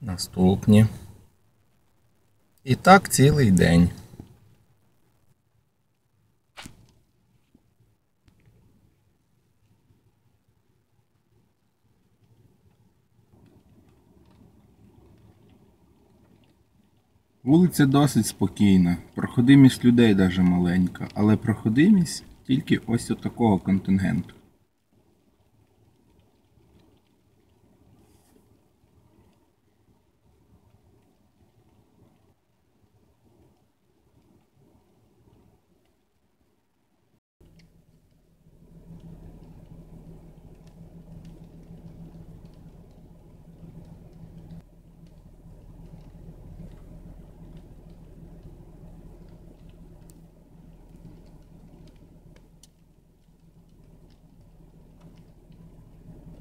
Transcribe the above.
Наступні. І так цілий день. Вулиця досить спокійна, проходимість людей даже маленька, але проходимість тільки ось отакого такого контингенту.